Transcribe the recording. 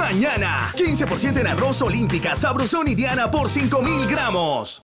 Mañana, 15% en arroz olímpica, sabrosón y diana por 5000 gramos.